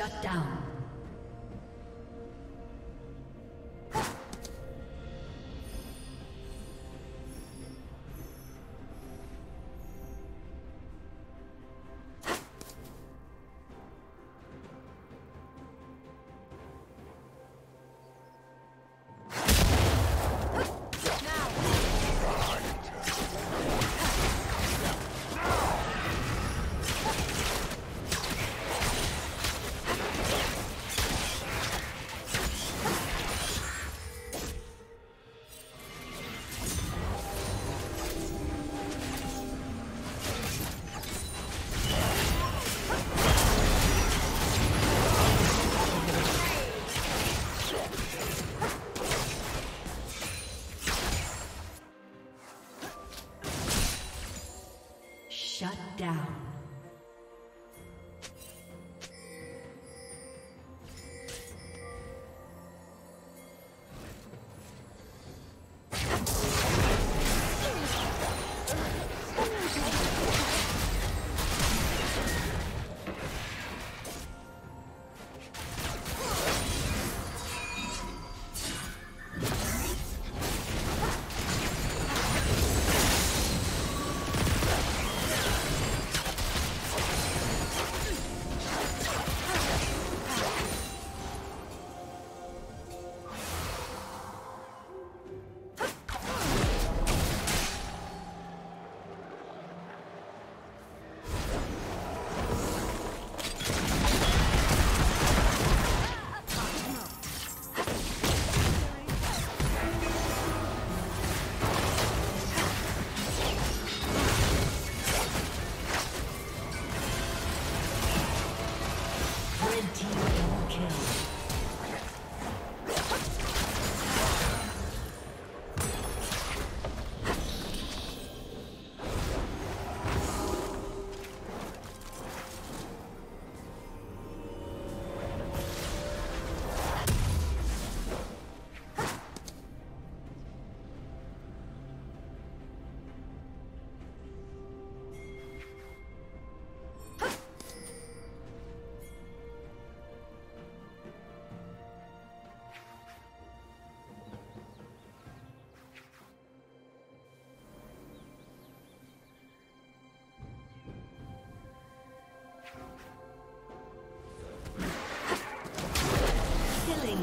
Shut down. now.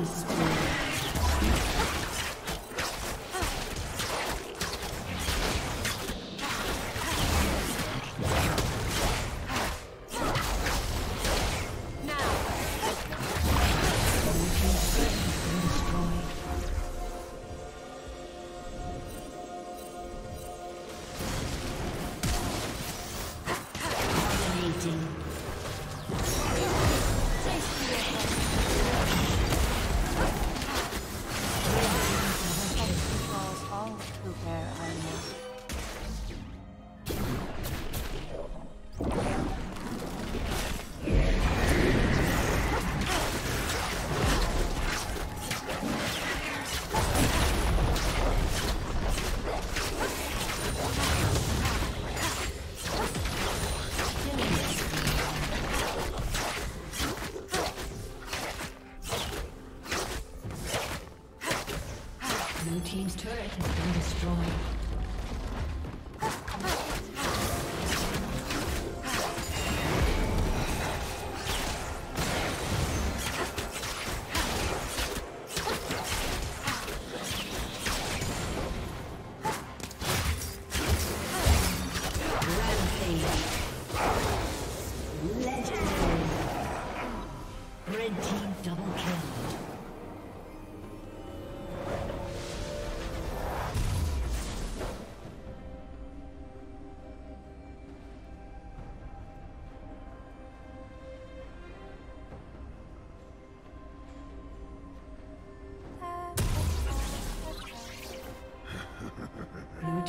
kills.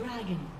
dragon.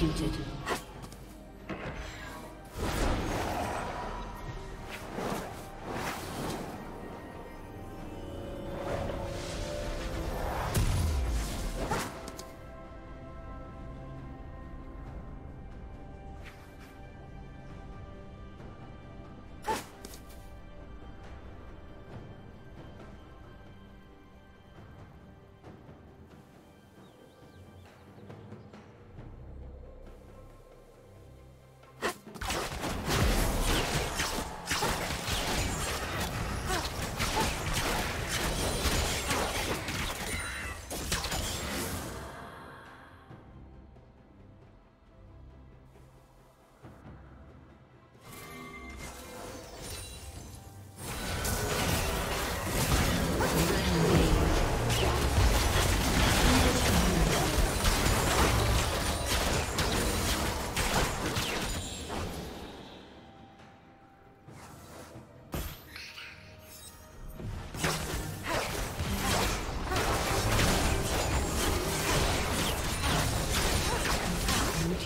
executed.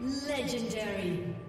Legendary.